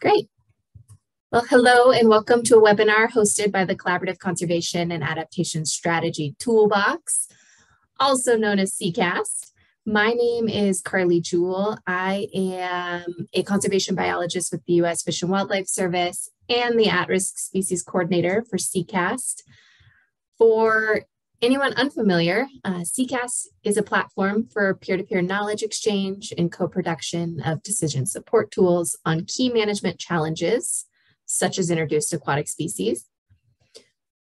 Great. Well, hello and welcome to a webinar hosted by the Collaborative Conservation and Adaptation Strategy Toolbox, also known as CCAST. My name is Carly Jewell. I am a conservation biologist with the U.S. Fish and Wildlife Service and the at-risk species coordinator for CCAST. For anyone unfamiliar, uh, CCAST is a platform for peer-to-peer -peer knowledge exchange and co-production of decision support tools on key management challenges, such as introduced aquatic species.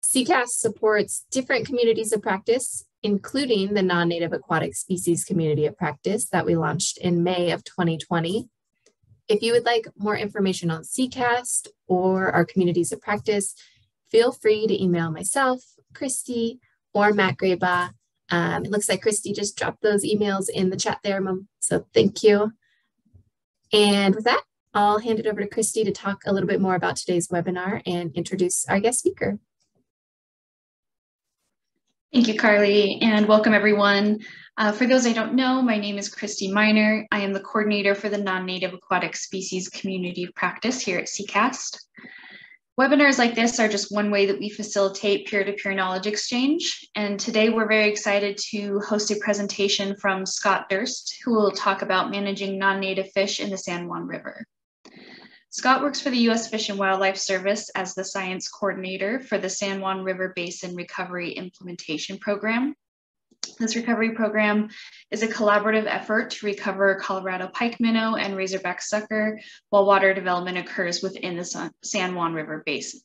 CCAST supports different communities of practice, including the non-native aquatic species community of practice that we launched in May of 2020. If you would like more information on CCAST or our communities of practice, feel free to email myself, Christy, or Matt Graybaugh. Um, it looks like Christy just dropped those emails in the chat there, Mom. So thank you. And with that, I'll hand it over to Christy to talk a little bit more about today's webinar and introduce our guest speaker. Thank you, Carly, and welcome everyone. Uh, for those I don't know, my name is Christy Miner. I am the coordinator for the Non-Native Aquatic Species Community of Practice here at CCAST. Webinars like this are just one way that we facilitate peer-to-peer -peer knowledge exchange. And today we're very excited to host a presentation from Scott Durst, who will talk about managing non-native fish in the San Juan River. Scott works for the U.S. Fish and Wildlife Service as the science coordinator for the San Juan River Basin Recovery Implementation Program. This recovery program is a collaborative effort to recover Colorado pike minnow and razorback sucker while water development occurs within the San Juan River Basin.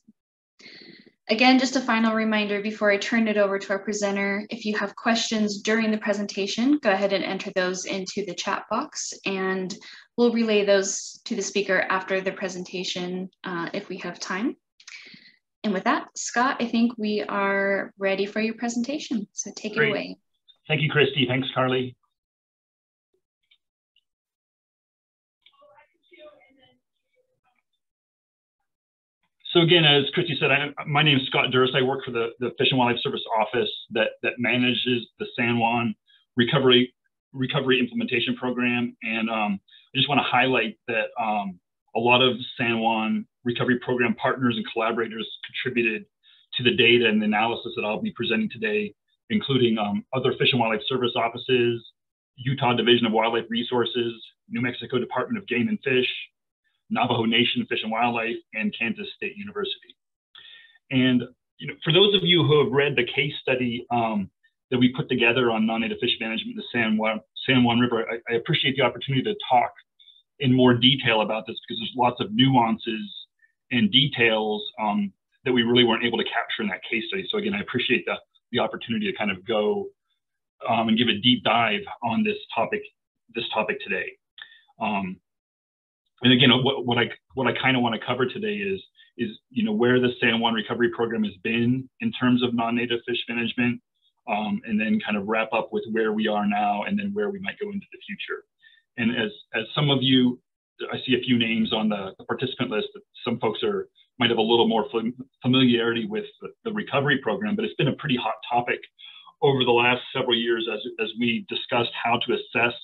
Again, just a final reminder before I turn it over to our presenter, if you have questions during the presentation, go ahead and enter those into the chat box and we'll relay those to the speaker after the presentation uh, if we have time. And with that, Scott, I think we are ready for your presentation. So take Great. it away. Thank you, Christy. Thanks, Carly. So again, as Christy said, I, my name is Scott Durst. I work for the, the Fish and Wildlife Service office that, that manages the San Juan Recovery Recovery Implementation Program. And um, I just want to highlight that um, a lot of San Juan Recovery Program partners and collaborators contributed to the data and the analysis that I'll be presenting today including um, other Fish and Wildlife Service offices, Utah Division of Wildlife Resources, New Mexico Department of Game and Fish, Navajo Nation Fish and Wildlife, and Kansas State University. And you know, for those of you who have read the case study um, that we put together on non-native fish management in the San Juan, San Juan River, I, I, appreciate the opportunity to talk in more detail about this because there's lots of nuances and details um, that we really weren't able to capture in that case study. So again, I appreciate the the opportunity to kind of go um, and give a deep dive on this topic this topic today. Um, and again, what, what I what I kind of want to cover today is is you know where the San Juan Recovery Program has been in terms of non-native fish management, um, and then kind of wrap up with where we are now, and then where we might go into the future. And as as some of you, I see a few names on the, the participant list. Some folks are might have a little more familiarity with the, recovery program, but it's been a pretty hot topic over the last several years as, as we discussed how to assess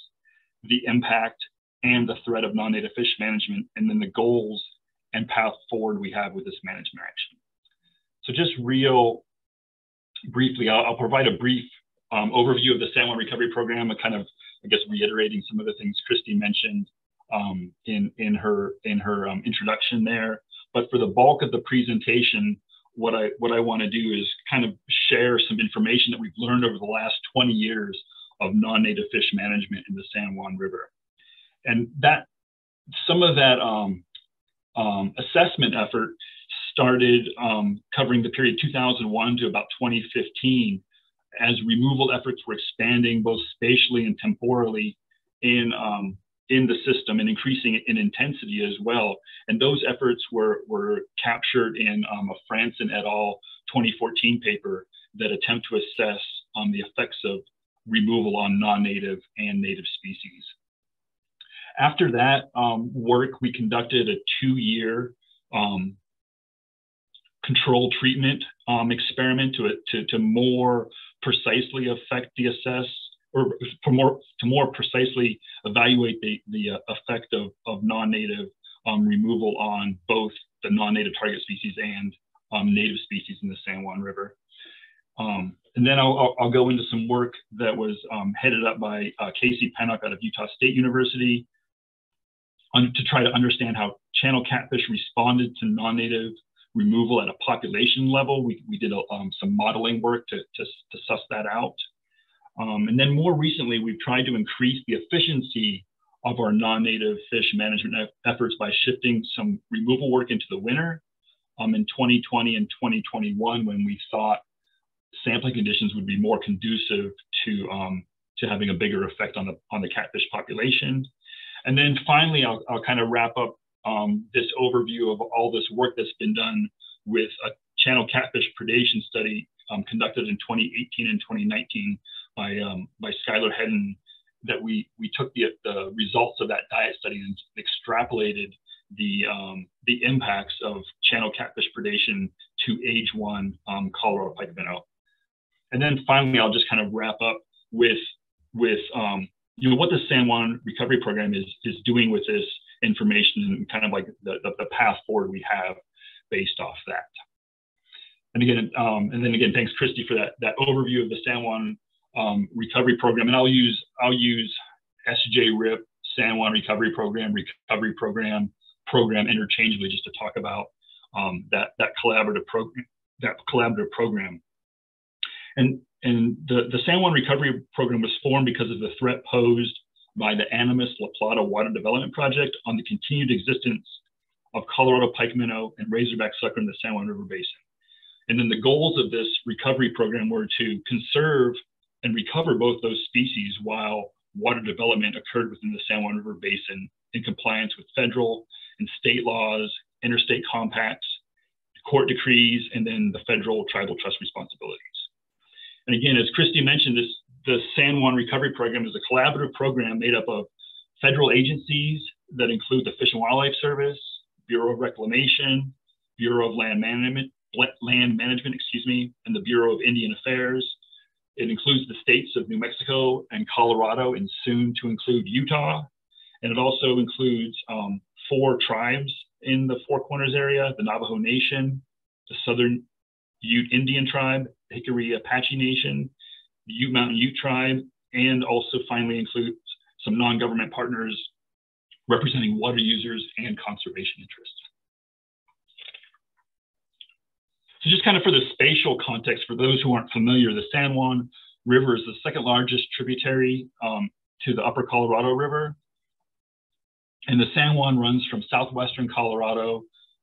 the impact and the threat of non-native fish management and then the goals and path forward we have with this management action. So just real briefly, I'll, I'll provide a brief um, overview of the Juan Recovery Program, a kind of, I guess, reiterating some of the things Christy mentioned um, in, in her, in her um, introduction there. But for the bulk of the presentation, what I what I want to do is kind of share some information that we've learned over the last 20 years of non-native fish management in the San Juan River, and that some of that um, um, assessment effort started um, covering the period 2001 to about 2015 as removal efforts were expanding both spatially and temporally in um, in the system and increasing in intensity as well. And those efforts were, were captured in um, a Franssen et al. 2014 paper that attempt to assess um, the effects of removal on non-native and native species. After that um, work, we conducted a two-year um, control treatment um, experiment to, to, to more precisely affect the assess or for more to more precisely evaluate the the uh, effect of of non-native um, removal on both the non-native target species and um, native species in the San Juan River. Um, and then I'll, I'll, I'll, go into some work that was um, headed up by uh, Casey Pennock out of Utah State University on, to try to understand how channel catfish responded to non-native removal at a population level. We, we did a, um, some modeling work to, to, to suss that out. Um, and then more recently, we've tried to increase the efficiency of our non-native fish management efforts by shifting some removal work into the winter um, in 2020 and 2021 when we thought sampling conditions would be more conducive to, um, to having a bigger effect on the, on the catfish population. And then finally, I'll, I'll kind of wrap up um, this overview of all this work that's been done with a channel catfish predation study um, conducted in 2018 and 2019 by, um, by Skylar Hedden that we, we took the, the results of that diet study and extrapolated the, um, the impacts of channel catfish predation to age one um, Colorado pike minnow. And then finally, I'll just kind of wrap up with, with um, you know, what the San Juan recovery program is, is doing with this information and kind of like the, the, the path forward we have based off that. And again, um, and then again, thanks Christy for that, that overview of the San Juan um, recovery program. And I'll use, I'll use SJRIP, San Juan recovery program, recovery program, program interchangeably just to talk about um, that, that collaborative program, that collaborative program. And, and the, the San Juan recovery program was formed because of the threat posed by the Animas La Plata Water Development Project on the continued existence of Colorado pike minnow and razorback sucker in the San Juan River Basin. And then the goals of this recovery program were to conserve and recover both those species while water development occurred within the San Juan River Basin in compliance with federal and state laws, interstate compacts, court decrees, and then the federal tribal trust responsibilities. And again, as Christy mentioned, this the San Juan Recovery Program is a collaborative program made up of federal agencies that include the Fish and Wildlife Service, Bureau of Reclamation, Bureau of Land Management, Land Management, excuse me, and the Bureau of Indian Affairs. It includes the states of New Mexico and Colorado, and soon to include Utah. And it also includes um, four tribes in the Four Corners area: the Navajo Nation, the Southern Ute Indian Tribe, the Jicarilla Apache Nation, the Ute Mountain Ute Tribe, and also finally includes some non-government partners representing water users and conservation interests. So just kind of for the spatial context, for those who aren't familiar, the San Juan River is the second largest tributary um, to the upper Colorado River. And the San Juan runs from southwestern Colorado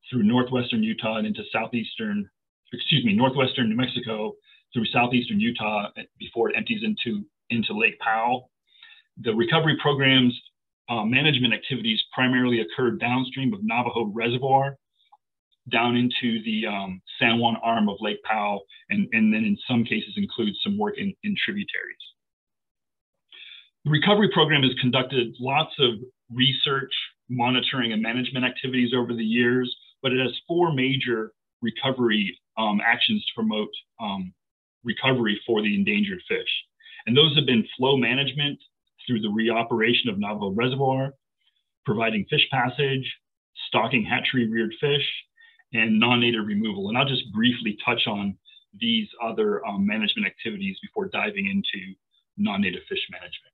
through northwestern Utah and into southeastern, excuse me, northwestern New Mexico through southeastern Utah before it empties into, into Lake Powell. The recovery program's uh, management activities primarily occurred downstream of Navajo Reservoir, down into the um, San Juan arm of Lake Powell, and, and then in some cases includes some work in, in tributaries. The recovery program has conducted lots of research, monitoring, and management activities over the years, but it has four major recovery um, actions to promote um, recovery for the endangered fish. And those have been flow management through the reoperation of Navajo Reservoir, providing fish passage, stocking hatchery reared fish, and non-native removal. And I'll just briefly touch on these other um, management activities before diving into non-native fish management.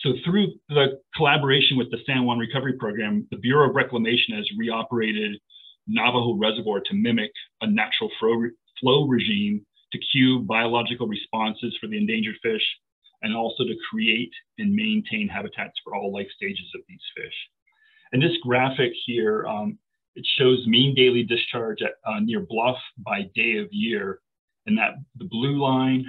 So through the collaboration with the San Juan Recovery Program, the Bureau of Reclamation has reoperated Navajo Reservoir to mimic a natural flow, regime to cue biological responses for the endangered fish and also to create and maintain habitats for all life stages of these fish. And this graphic here, um, it shows mean daily discharge at, uh, near Bluff by day of year. And that the blue line,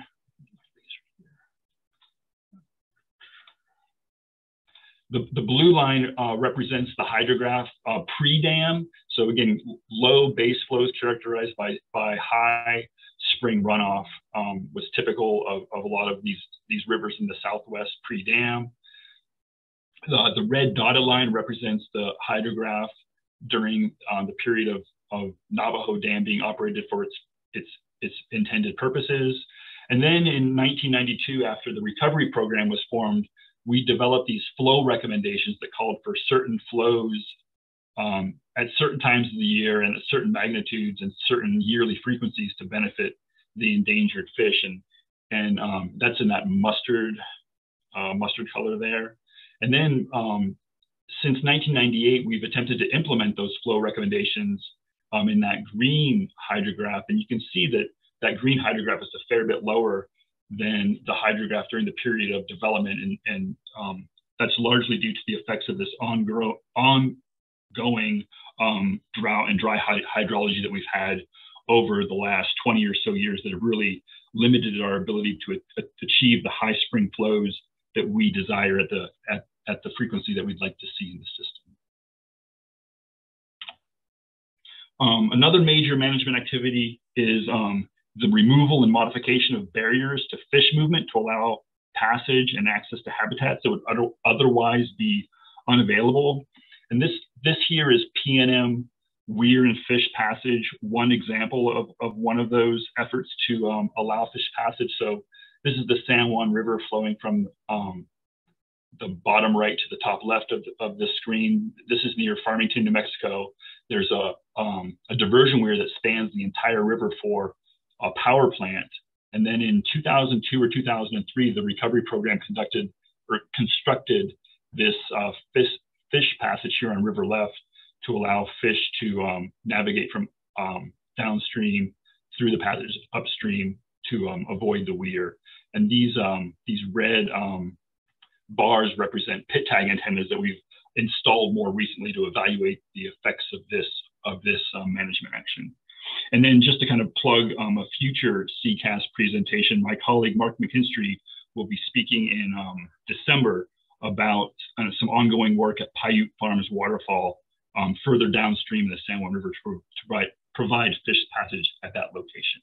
The, the blue line uh, represents the hydrograph uh, pre-dam. So again, low base flows characterized by, by high spring runoff um, was typical of, of a lot of these, these rivers in the Southwest pre-dam. The, the red dotted line represents the hydrograph during um, the period of, of Navajo Dam being operated for its, its, its intended purposes. And then in 1992, after the recovery program was formed, we developed these flow recommendations that called for certain flows um, at certain times of the year and at certain magnitudes and certain yearly frequencies to benefit the endangered fish. And, and um, that's in that mustard, uh, mustard color there. And then um, since 1998, we've attempted to implement those flow recommendations um, in that green hydrograph. And you can see that that green hydrograph is a fair bit lower than the hydrograph during the period of development. And, and um, that's largely due to the effects of this ongoing um, drought and dry hydrology that we've had over the last 20 or so years that have really limited our ability to achieve the high spring flows that we desire at the at, at the frequency that we'd like to see in the system. Um, another major management activity is um, the removal and modification of barriers to fish movement to allow passage and access to habitats that would otherwise be unavailable. And this, this here is PNM weir and fish passage, one example of, of one of those efforts to um, allow fish passage. So this is the San Juan River flowing from um, the bottom right to the top left of the, of the screen. This is near Farmington, New Mexico. There's a, um, a diversion weir that spans the entire river for a power plant. And then in 2002 or 2003, the recovery program conducted or constructed this uh, fish, fish passage here on River Left to allow fish to um, navigate from um, downstream through the passage upstream to um, avoid the weir. And these um, these red um, bars represent pit tag antennas that we've installed more recently to evaluate the effects of this of this um, management action. And then just to kind of plug um, a future CCAS presentation, my colleague Mark McKinstry will be speaking in um, December about uh, some ongoing work at Paiute Farms Waterfall um, further downstream in the San Juan River to, to provide, provide fish passage at that location.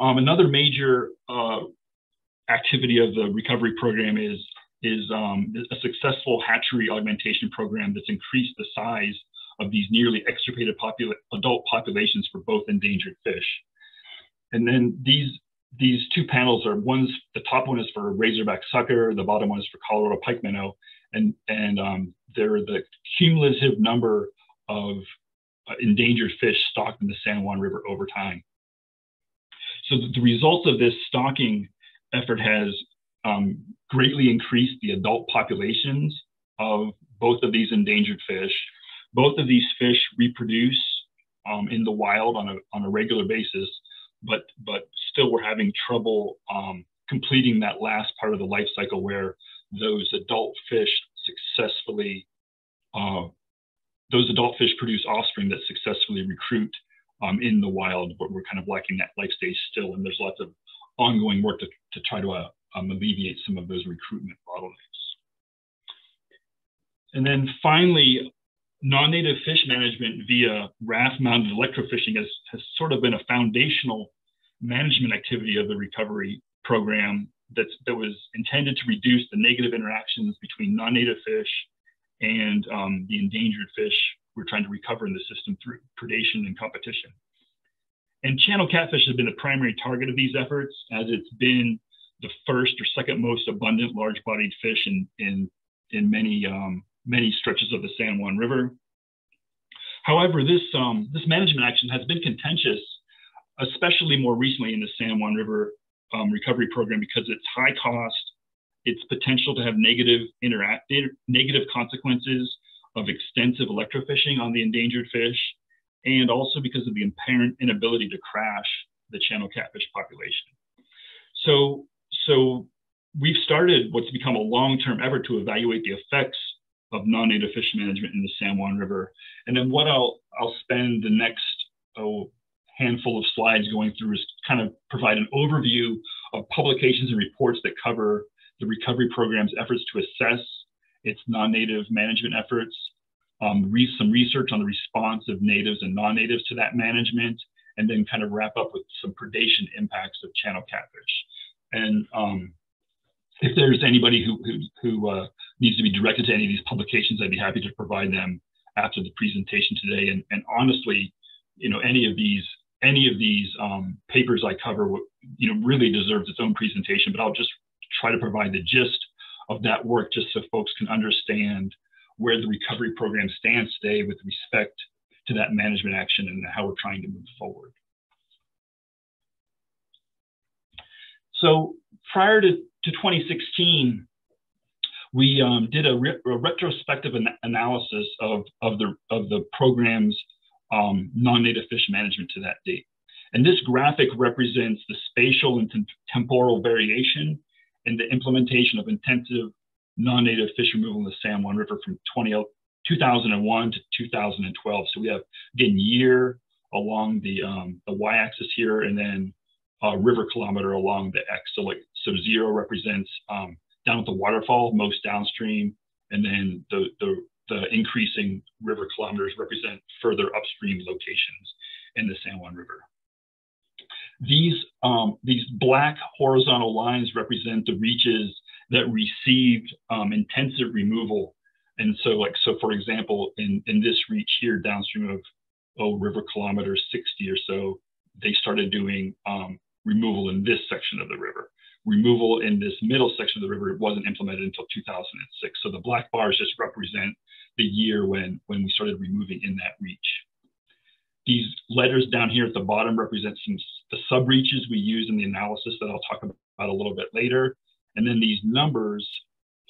Um, another major uh, activity of the recovery program is, is um, a successful hatchery augmentation program that's increased the size of these nearly extirpated popula adult populations for both endangered fish. And then these these two panels are one's the top one is for razorback sucker, the bottom one is for Colorado pike minnow, and and um, they're the cumulative number of uh, endangered fish stocked in the San Juan River over time. So the, the results of this stocking effort has um, greatly increased the adult populations of both of these endangered fish both of these fish reproduce um, in the wild on a, on a regular basis, but, but still we're having trouble um, completing that last part of the life cycle where those adult fish successfully, uh, those adult fish produce offspring that successfully recruit um, in the wild, but we're kind of lacking that life stage still. And there's lots of ongoing work to, to try to uh, um, alleviate some of those recruitment bottlenecks. And then finally, non-native fish management via raft-mounted electrofishing has, has sort of been a foundational management activity of the recovery program that's, that was intended to reduce the negative interactions between non-native fish and um, the endangered fish we're trying to recover in the system through predation and competition. And channel catfish has been the primary target of these efforts as it's been the first or second most abundant large-bodied fish in, in, in many um, many stretches of the San Juan River. However, this, um, this management action has been contentious, especially more recently in the San Juan River um, recovery program because its high cost, its potential to have negative interact negative consequences of extensive electrofishing on the endangered fish, and also because of the apparent inability to crash the channel catfish population. So, so we've started what's become a long-term effort to evaluate the effects of non-native fish management in the San Juan River. And then what I'll, I'll spend the next oh, handful of slides going through is kind of provide an overview of publications and reports that cover the recovery program's efforts to assess its non-native management efforts, um, re some research on the response of natives and non-natives to that management, and then kind of wrap up with some predation impacts of channel catfish. And um, if there's anybody who, who, who uh, needs to be directed to any of these publications, I'd be happy to provide them after the presentation today. And, and honestly, you know, any of these any of these um, papers I cover, you know, really deserves its own presentation. But I'll just try to provide the gist of that work just so folks can understand where the recovery program stands today with respect to that management action and how we're trying to move forward. So prior to, to 2016, we um, did a, re a, retrospective an analysis of, of, the, of the program's um, non-native fish management to that date. And this graphic represents the spatial and temporal variation in the implementation of intensive non-native fish removal in the San Juan River from 20, 2001 to 2012. So we have, again, year along the, um, the y-axis here, and then a river kilometer along the x. So like, so zero represents um, down at the waterfall, most downstream, and then the, the, the increasing river kilometers represent further upstream locations in the San Juan River. These, um, these black horizontal lines represent the reaches that received um, intensive removal. And so like, so for example, in, in this reach here downstream of, oh, river kilometer 60 or so, they started doing um, removal in this section of the river. Removal in this middle section of the river wasn't implemented until 2006. So the black bars just represent the year when, when we started removing in that reach. These letters down here at the bottom represent some the sub-reaches we use in the analysis that I'll talk about a little bit later. And then these numbers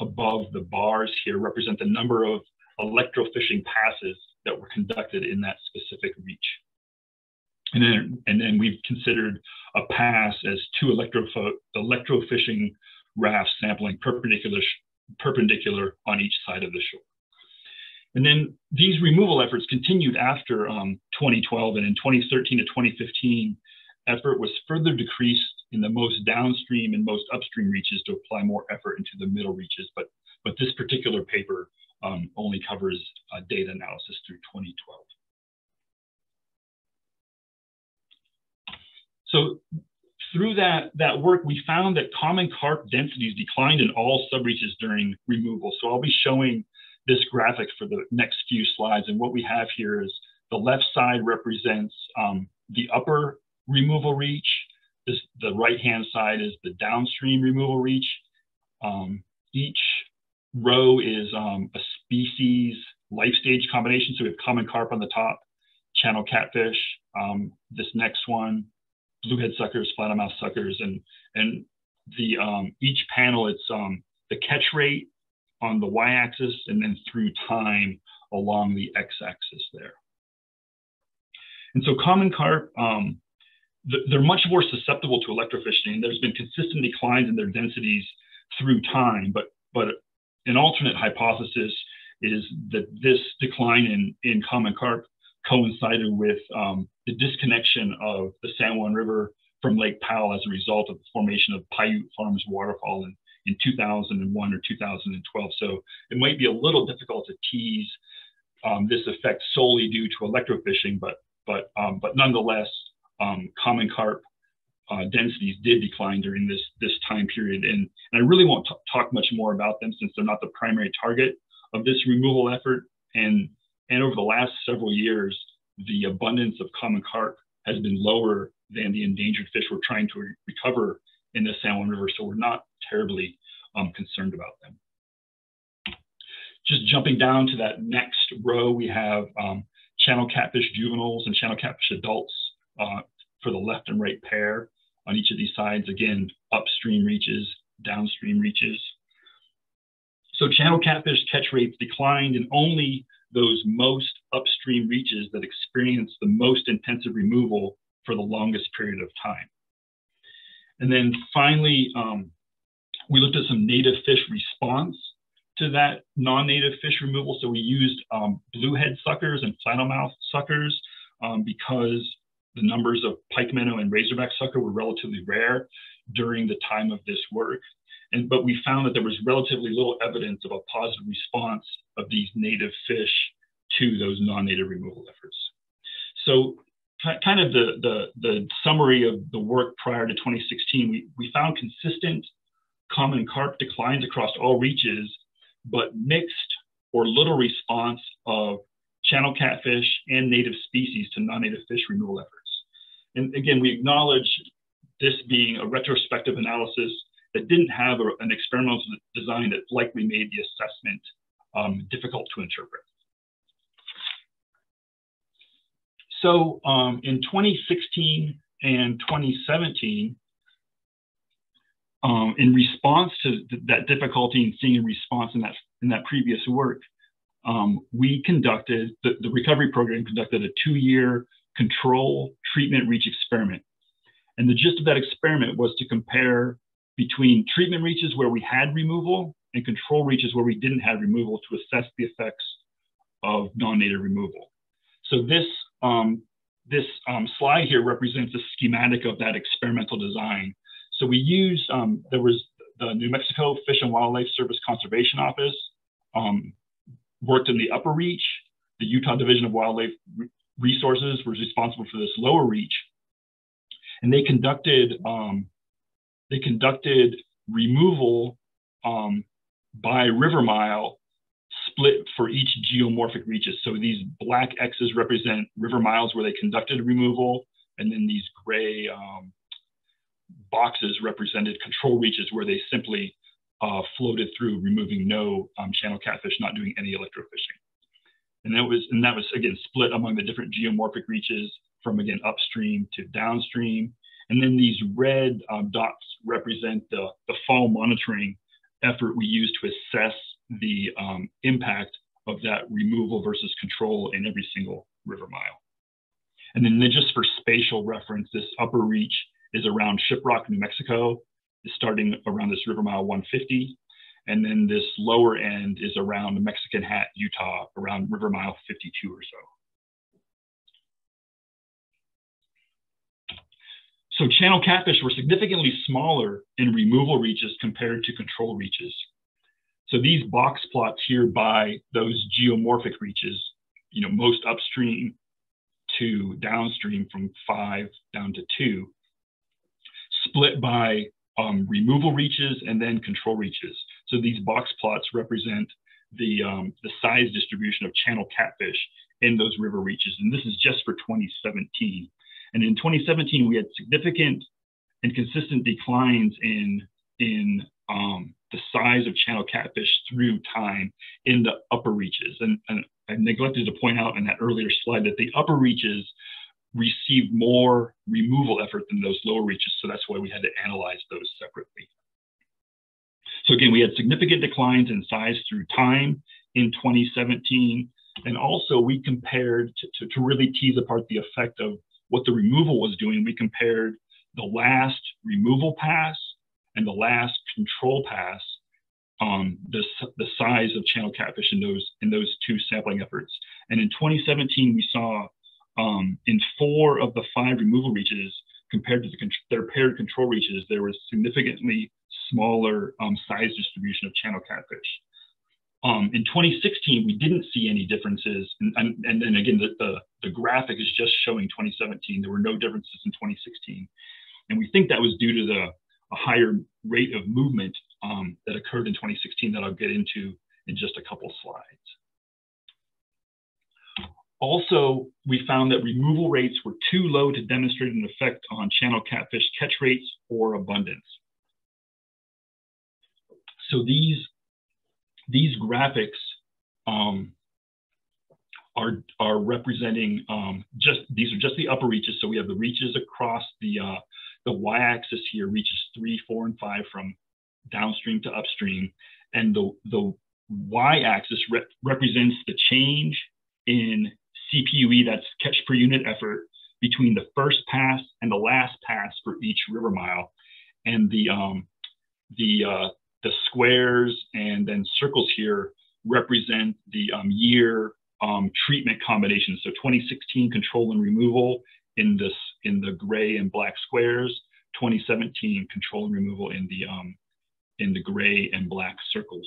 above the bars here represent the number of electrofishing passes that were conducted in that specific reach. And then, and then we've considered a pass as two electro, electrofishing rafts sampling perpendicular, perpendicular on each side of the shore. And then these removal efforts continued after um, 2012 and in 2013 to 2015, effort was further decreased in the most downstream and most upstream reaches to apply more effort into the middle reaches. But, but this particular paper um, only covers uh, data analysis through 2012. So through that, that work, we found that common carp densities declined in all subreaches during removal. So I'll be showing this graphic for the next few slides. And what we have here is the left side represents um, the upper removal reach. This, the right-hand side is the downstream removal reach. Um, each row is um, a species life stage combination. So we have common carp on the top, channel catfish. Um, this next one, bluehead suckers, flannelmouth suckers, and and the um, each panel it's um, the catch rate on the y-axis and then through time along the x-axis there. And so common carp, um, they're much more susceptible to electrofishing. There's been consistent declines in their densities through time, but but an alternate hypothesis is that this decline in, in common carp coincided with um, the disconnection of the San Juan River from Lake Powell as a result of the formation of Paiute Farms waterfall in, in 2001 or 2012. So it might be a little difficult to tease um, this effect solely due to electrofishing, but but um, but nonetheless, um, common carp uh, densities did decline during this this time period. And, and I really won't talk much more about them since they're not the primary target of this removal effort. And, and over the last several years, the abundance of common carp has been lower than the endangered fish we're trying to re recover in the San Juan River. So we're not terribly um, concerned about them. Just jumping down to that next row, we have um, channel catfish juveniles and channel catfish adults uh, for the left and right pair on each of these sides. Again, upstream reaches, downstream reaches. So channel catfish catch rates declined and only those most upstream reaches that experienced the most intensive removal for the longest period of time. And then finally, um, we looked at some native fish response to that non-native fish removal. So we used um, bluehead suckers and flannelmouth suckers um, because the numbers of pike minnow and razorback sucker were relatively rare during the time of this work. And, but we found that there was relatively little evidence of a positive response of these native fish to those non-native removal efforts. So kind of the, the, the summary of the work prior to 2016, we, we found consistent common carp declines across all reaches, but mixed or little response of channel catfish and native species to non-native fish removal efforts. And again, we acknowledge this being a retrospective analysis that didn't have a, an experimental design that likely made the assessment um, difficult to interpret. So um, in 2016 and 2017, um, in response to th that difficulty in seeing a response in that in that previous work, um, we conducted the, the, recovery program conducted a two-year control treatment reach experiment, and the gist of that experiment was to compare between treatment reaches where we had removal and control reaches where we didn't have removal to assess the effects of non-native removal. So this um, this um, slide here represents a schematic of that experimental design. So we used, um, there was the New Mexico Fish and Wildlife Service Conservation Office, um, worked in the upper reach. The Utah Division of Wildlife Resources was responsible for this lower reach. And they conducted, um, they conducted removal um, by river mile split for each geomorphic reaches. So these black X's represent river miles where they conducted removal, and then these gray um, boxes represented control reaches where they simply uh, floated through, removing no um, channel catfish, not doing any electrofishing. And that was, and that was again split among the different geomorphic reaches from again upstream to downstream. And then these red um, dots represent the, the fall monitoring effort we used to assess the um, impact of that removal versus control in every single river mile. And then just for spatial reference, this upper reach is around Shiprock, New Mexico, is starting around this river mile 150. And then this lower end is around Mexican Hat, Utah, around river mile 52 or so. So channel catfish were significantly smaller in removal reaches compared to control reaches. So these box plots here by those geomorphic reaches, you know, most upstream to downstream from five down to two, split by um, removal reaches and then control reaches. So these box plots represent the, um, the size distribution of channel catfish in those river reaches. And this is just for 2017. And in 2017, we had significant and consistent declines in, in um, the size of channel catfish through time in the upper reaches. And, and I neglected to point out in that earlier slide that the upper reaches received more removal effort than those lower reaches. So that's why we had to analyze those separately. So again, we had significant declines in size through time in 2017. And also we compared to, to, to really tease apart the effect of what the removal was doing. We compared the last removal pass and the last control pass, on the, the size of channel catfish in those in those two sampling efforts. And in 2017, we saw um, in four of the five removal reaches compared to the, their paired control reaches, there was significantly smaller um, size distribution of channel catfish. Um, in 2016, we didn't see any differences. And, and, and then again, the, the, the, graphic is just showing 2017. There were no differences in 2016. And we think that was due to the a higher rate of movement um, that occurred in 2016 that I'll get into in just a couple slides. Also, we found that removal rates were too low to demonstrate an effect on channel catfish catch rates or abundance. So these, these graphics um, are, are representing um, just, these are just the upper reaches. So we have the reaches across the, uh, the y-axis here reaches three, four, and five from downstream to upstream. And the, the y-axis re represents the change in CPUE, that's catch per unit effort, between the first pass and the last pass for each river mile. And the, um, the, uh, the squares and then circles here represent the um, year um, treatment combination. So 2016 control and removal in this in the gray and black squares, 2017 control and removal in the um, in the gray and black circles.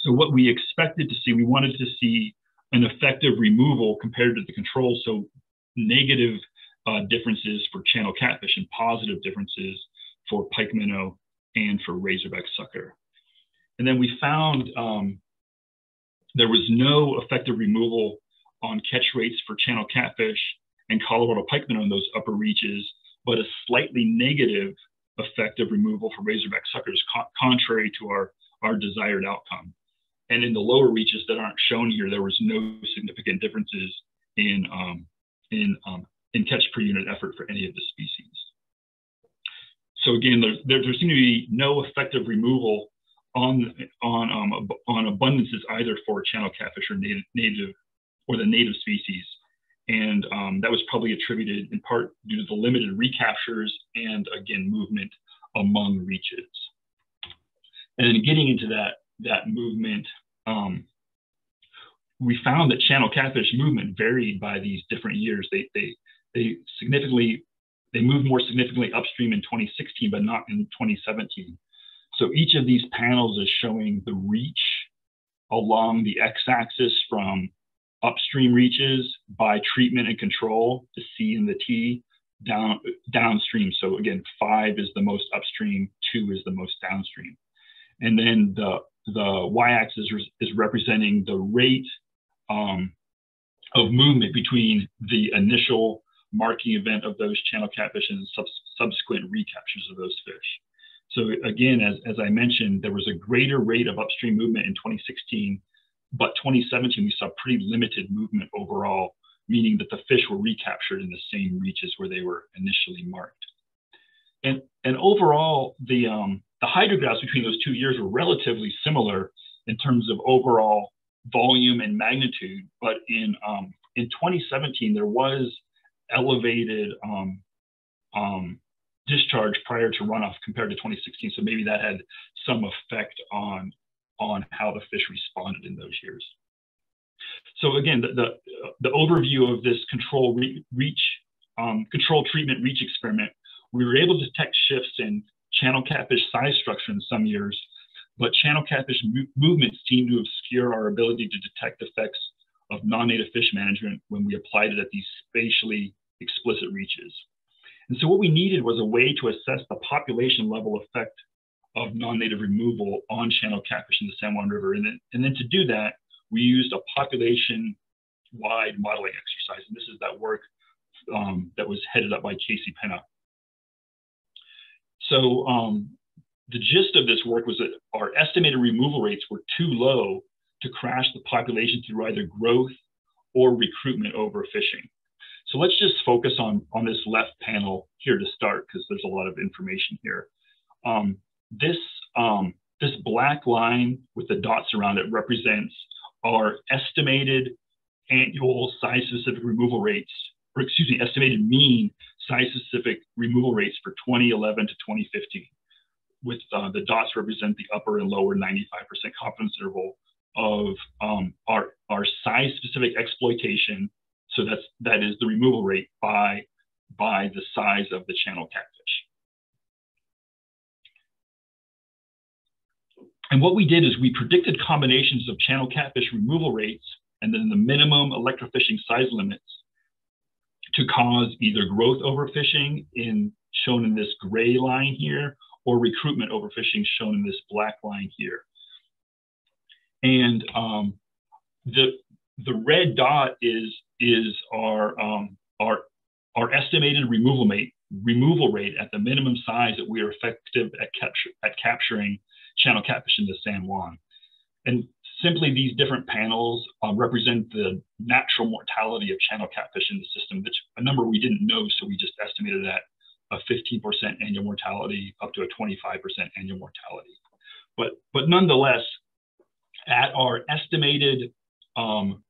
So what we expected to see, we wanted to see an effective removal compared to the control. So negative uh, differences for channel catfish and positive differences for pike minnow and for razorback sucker. And then we found um, there was no effective removal on catch rates for channel catfish and Colorado pike minnow in those upper reaches, but a slightly negative effective removal for razorback suckers, co contrary to our, our desired outcome. And in the lower reaches that aren't shown here, there was no significant differences in, um, in, um, in catch per unit effort for any of the species. So again, there, there, there seemed to be no effective removal on on um, on abundances either for channel catfish or native, native or the native species, and um, that was probably attributed in part due to the limited recaptures and again movement among reaches. And then getting into that that movement, um, we found that channel catfish movement varied by these different years. They they they significantly they moved more significantly upstream in 2016, but not in 2017. So each of these panels is showing the reach along the x-axis from upstream reaches by treatment and control, the C and the T, down downstream. So again, five is the most upstream, two is the most downstream. And then the, the y-axis is representing the rate um, of movement between the initial marking event of those channel catfish and sub subsequent recaptures of those fish. So again, as, as I mentioned, there was a greater rate of upstream movement in 2016, but 2017, we saw pretty limited movement overall, meaning that the fish were recaptured in the same reaches where they were initially marked. And, and overall, the, um, the hydrographs between those two years were relatively similar in terms of overall volume and magnitude, but in, um, in 2017, there was elevated um, um, discharge prior to runoff compared to 2016. So maybe that had some effect on, on how the fish responded in those years. So again, the, the, the overview of this control re reach, um, control treatment reach experiment, we were able to detect shifts in channel catfish size structure in some years, but channel catfish movements seem to obscure our ability to detect effects of non-native fish management when we applied it at these spatially explicit reaches. And so what we needed was a way to assess the population level effect of non-native removal on channel catfish in the San Juan River. And then, and then to do that, we used a population-wide modeling exercise. And this is that work um, that was headed up by Casey Pennock. So um, the gist of this work was that our estimated removal rates were too low to crash the population through either growth or recruitment overfishing. So let's just focus on, on this left panel here to start because there's a lot of information here. Um, this, um, this black line with the dots around it represents our estimated annual size-specific removal rates, or excuse me, estimated mean size-specific removal rates for 2011 to 2015, with uh, the dots represent the upper and lower 95% confidence interval of um, our, our size-specific exploitation so that's that is the removal rate by by the size of the channel catfish. And what we did is we predicted combinations of channel catfish removal rates and then the minimum electrofishing size limits to cause either growth overfishing in shown in this gray line here or recruitment overfishing shown in this black line here. And um, the, the red dot is is our um, our our estimated removal rate removal rate at the minimum size that we are effective at capture at capturing channel catfish in the San Juan. And simply these different panels uh, represent the natural mortality of channel catfish in the system, which a number we didn't know, so we just estimated that a 15% annual mortality up to a 25% annual mortality. But but nonetheless, at our estimated um,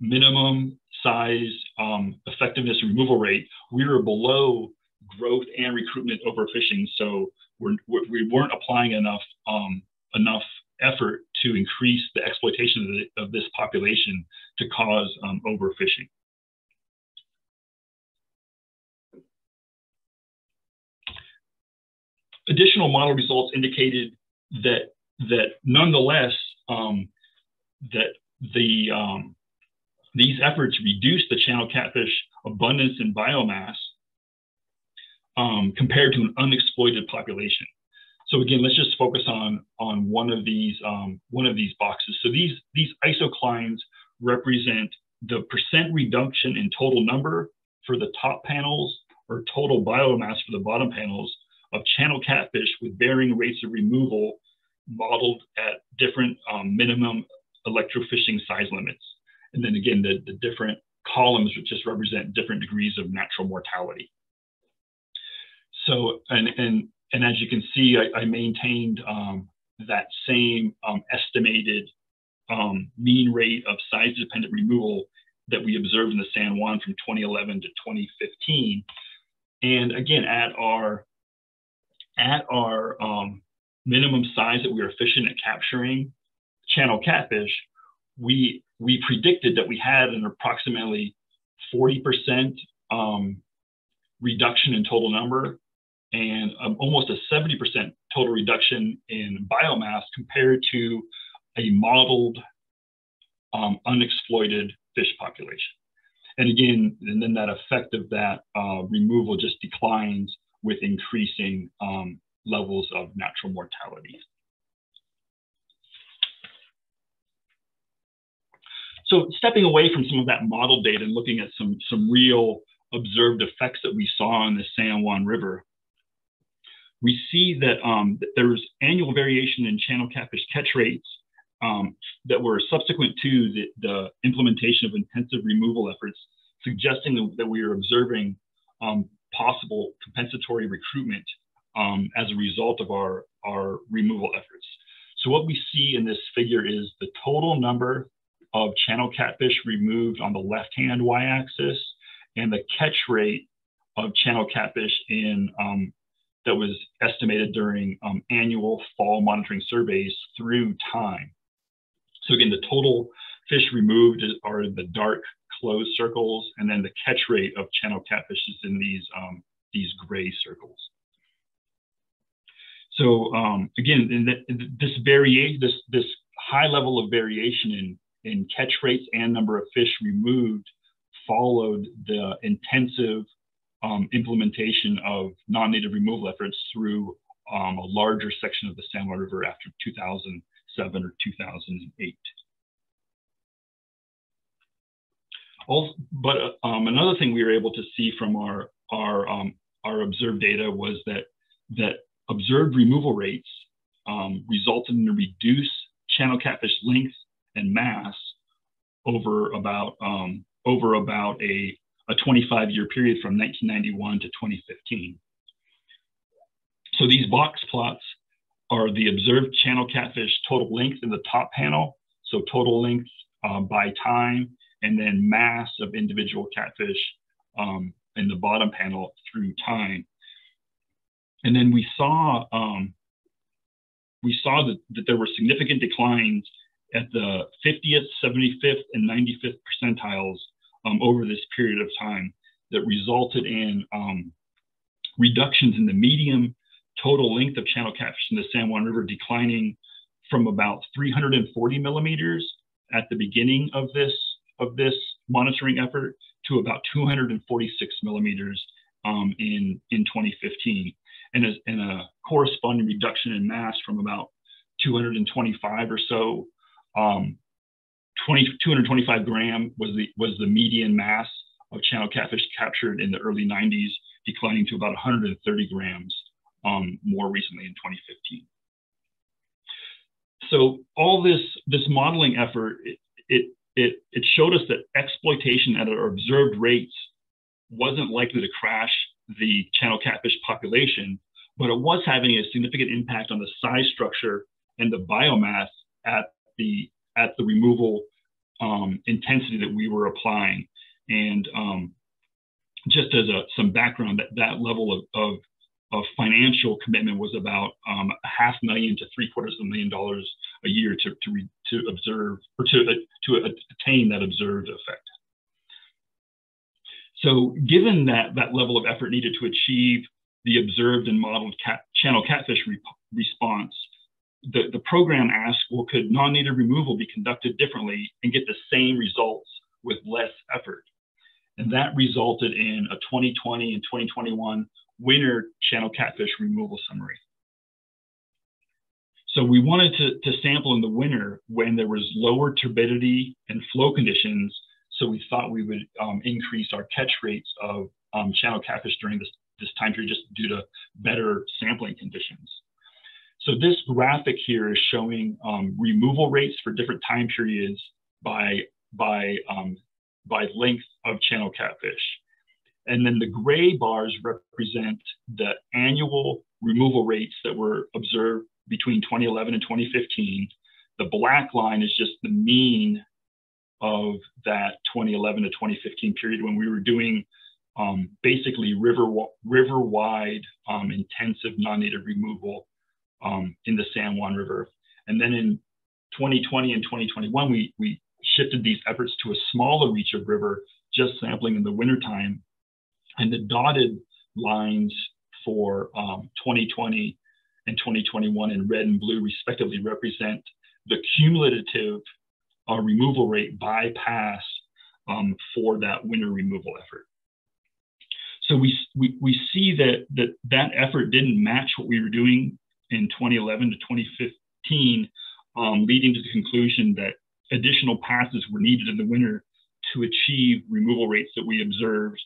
minimum size um, effectiveness removal rate, we were below growth and recruitment overfishing. So we're, we're, we were not applying enough um, enough effort to increase the exploitation of, this population to cause um, overfishing. Additional model results indicated that that nonetheless um, that the um, these efforts reduce the channel catfish abundance and biomass um, compared to an unexploited population. So again, let's just focus on, on one of these um, one of these boxes. So these, these isoclines represent the percent reduction in total number for the top panels or total biomass for the bottom panels of channel catfish with varying rates of removal modeled at different um, minimum electrofishing size limits. And then again, the, the different columns which just represent different degrees of natural mortality. So, and, and, and as you can see, I, I maintained um, that same um, estimated um, mean rate of size-dependent removal that we observed in the San Juan from 2011 to 2015. And again, at our at our um, minimum size that we were efficient at capturing channel catfish, we we predicted that we had an approximately 40% um, reduction in total number and um, almost a 70% total reduction in biomass compared to a modeled um, unexploited fish population. And again, and then that effect of that uh, removal just declines with increasing um, levels of natural mortality. So stepping away from some of that model data and looking at some, some real observed effects that we saw in the San Juan River, we see that, um, that there was annual variation in channel catfish catch rates um, that were subsequent to the, the, implementation of intensive removal efforts, suggesting that we are observing um, possible compensatory recruitment um, as a result of our, our removal efforts. So what we see in this figure is the total number of channel catfish removed on the left-hand y-axis and the catch rate of channel catfish in um, that was estimated during um, annual fall monitoring surveys through time. So again, the total fish removed are the dark closed circles, and then the catch rate of channel catfish is in these, um, these gray circles. So um, again, this variation, this, this high level of variation in, in catch rates and number of fish removed followed the intensive um, implementation of non-native removal efforts through um, a larger section of the San Juan River after 2007 or 2008. Also, but uh, um, another thing we were able to see from our our um, our observed data was that that observed removal rates um, resulted in a reduced channel catfish length and mass over about um, over about a a 25 year period from 1991 to 2015. So these box plots are the observed channel catfish total length in the top panel. So total length um, by time, and then mass of individual catfish um, in the bottom panel through time. And then we saw um, we saw that, that there were significant declines at the 50th, 75th, and 95th percentiles um, over this period of time that resulted in um, reductions in the medium total length of channel catfish in the San Juan River declining from about 340 millimeters at the beginning of this of this monitoring effort to about 246 millimeters um, in in 2015, and a, and a, corresponding reduction in mass from about 225 or so um, 20, 225 gram was the, was the median mass of channel catfish captured in the early 90s, declining to about 130 grams um, more recently in 2015. So all this, this modeling effort, it, it, it showed us that exploitation at our observed rates wasn't likely to crash the channel catfish population, but it was having a significant impact on the size structure and the biomass at the at the removal um, intensity that we were applying. And um, just as a, some background, that, that level of, of, of financial commitment was about um, a half million to three quarters of a million dollars a year to, to, re, to observe or to, to attain that observed effect. So given that, that level of effort needed to achieve the observed and modeled cat, channel catfish re response, the, the program asked, well, could non-native removal be conducted differently and get the same results with less effort? And that resulted in a 2020 and 2021 winter channel catfish removal summary. So we wanted to, to sample in the winter when there was lower turbidity and flow conditions. So we thought we would um, increase our catch rates of um, channel catfish during this, this time period just due to better sampling conditions. So this graphic here is showing um, removal rates for different time periods by, by, um, by length of channel catfish. And then the gray bars represent the annual removal rates that were observed between 2011 and 2015. The black line is just the mean of that 2011 to 2015 period when we were doing um, basically river river wide um, intensive non-native removal um, in the San Juan River. And then in 2020 and 2021, we, we shifted these efforts to a smaller reach of river, just sampling in the wintertime. And the dotted lines for 2020 um, and 2021 in red and blue respectively represent the cumulative uh, removal rate bypass um, for that winter removal effort. So we, we, we see that, that that effort didn't match what we were doing in 2011 to 2015, um, leading to the conclusion that additional passes were needed in the winter to achieve removal rates that we observed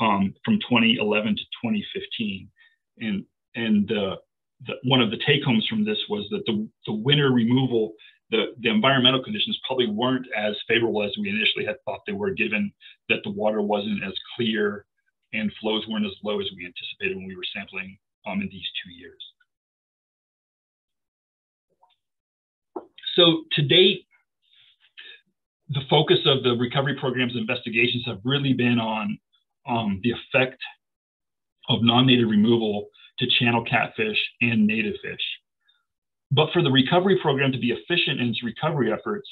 um, from 2011 to 2015. And, and uh, the, one of the take homes from this was that the, the winter removal, the, the environmental conditions probably weren't as favorable as we initially had thought they were, given that the water wasn't as clear and flows weren't as low as we anticipated when we were sampling um, in these two years. So to date, the focus of the recovery program's investigations have really been on um, the effect of non-native removal to channel catfish and native fish. But for the recovery program to be efficient in its recovery efforts,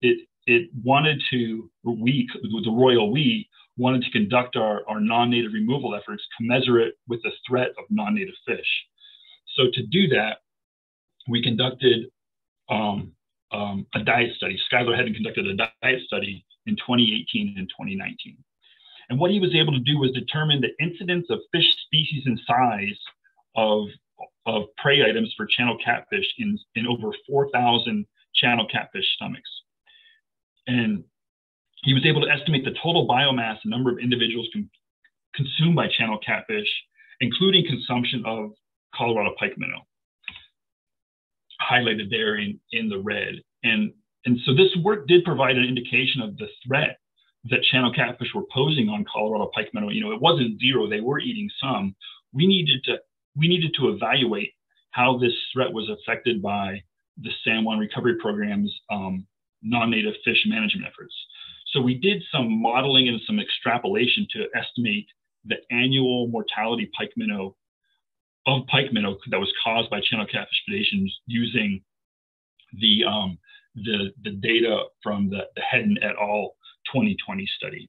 it, it wanted to, we, the Royal We, wanted to conduct our, our non-native removal efforts commensurate with the threat of non-native fish. So to do that, we conducted um, um, a diet study. Skyler Hedden conducted a diet study in 2018 and 2019. And what he was able to do was determine the incidence of fish species and size of, of prey items for channel catfish in, in over 4,000 channel catfish stomachs. And he was able to estimate the total biomass and number of individuals consumed by channel catfish, including consumption of Colorado pike minnow, highlighted there in, in the red. And, and so this work did provide an indication of the threat that channel catfish were posing on Colorado pike minnow. You know, it wasn't zero; they were eating some. We needed to we needed to evaluate how this threat was affected by the San Juan Recovery Program's um, non-native fish management efforts. So we did some modeling and some extrapolation to estimate the annual mortality pike minnow of pike minnow that was caused by channel catfish predations using the um, the, the data from the, the Hedden et al. 2020 study.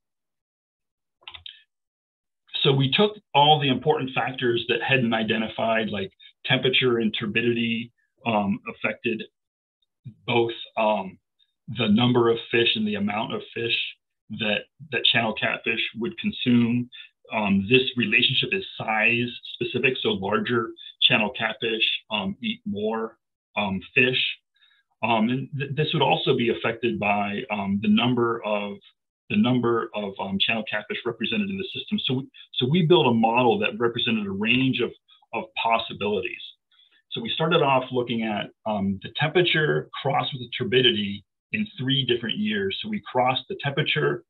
So we took all the important factors that Hedden identified, like temperature and turbidity, um, affected both um, the number of fish and the amount of fish that that channel catfish would consume. Um, this relationship is size specific, so larger channel catfish um, eat more um, fish. Um, and th this would also be affected by um, the number of the number of um, channel catfish represented in the system. So, we, so we built a model that represented a range of, of possibilities. So we started off looking at the temperature crossed with the turbidity in three different years. So we crossed the temperature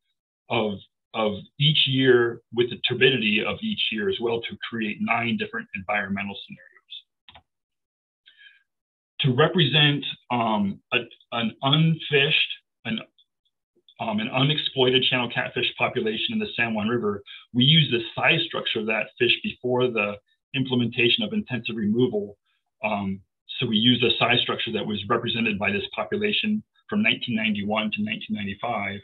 of, of each year with the turbidity of each year as well to create nine different environmental scenarios. To represent um, a, an unfished, an, um, an unexploited channel catfish population in the San Juan River, we use the size structure of that fish before the implementation of intensive removal. Um, so we use a size structure that was represented by this population from 1991 to 1995,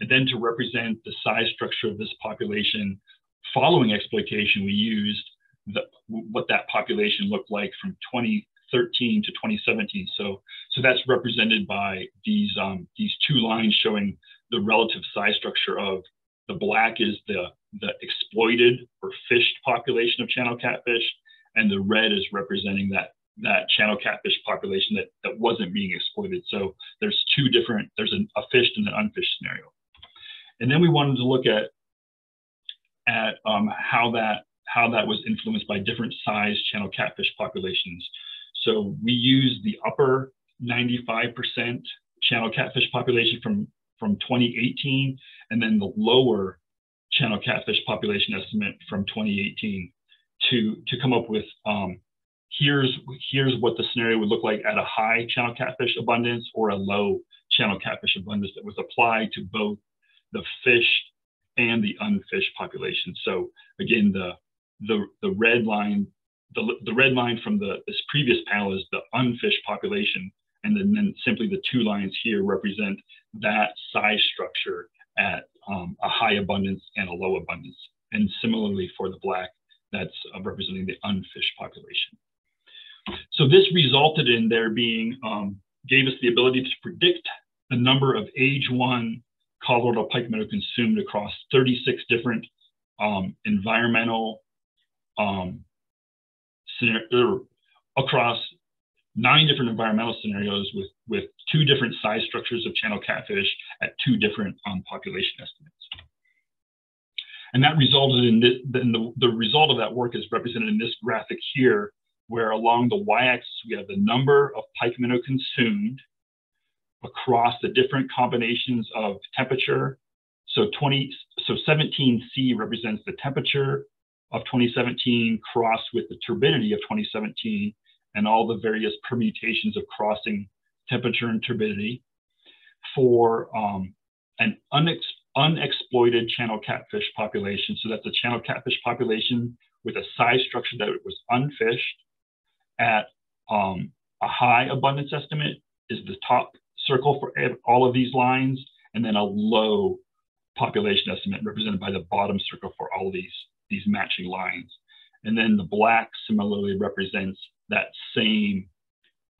and then to represent the size structure of this population following exploitation, we used the, what that population looked like from 2013 to 2017. So, so that's represented by these um, these two lines showing the relative size structure of the black is the the exploited or fished population of channel catfish, and the red is representing that that channel catfish population that, that wasn't being exploited. So there's two different, there's an, a fished and an unfished scenario. And then we wanted to look at, at um, how that how that was influenced by different size channel catfish populations. So we used the upper 95% channel catfish population from, from 2018, and then the lower channel catfish population estimate from 2018 to, to come up with um, here's, here's what the scenario would look like at a high channel catfish abundance or a low channel catfish abundance that was applied to both the fish and the unfished population. So again, the the the red line, the the red line from the this previous panel is the unfished population, and then, then simply the two lines here represent that size structure at um, a high abundance and a low abundance. And similarly for the black, that's uh, representing the unfished population. So this resulted in there being, um, gave us the ability to predict the number of age one Colorado pike minnow consumed across 36 different um, environmental um, er, across nine different environmental scenarios with, with two different size structures of channel catfish at two different um, population estimates. And that resulted in, this, in the, the result of that work is represented in this graphic here, where along the y-axis we have the number of pike minnow consumed across the different combinations of temperature. So 20, so 17C represents the temperature of 2017 crossed with the turbidity of 2017 and all the various permutations of crossing temperature and turbidity for um, an unex unexploited channel catfish population. So that's a channel catfish population with a size structure that was unfished at um, a high abundance estimate is the top circle for all of these lines, and then a low population estimate represented by the bottom circle for all these, these matching lines. And then the black similarly represents that same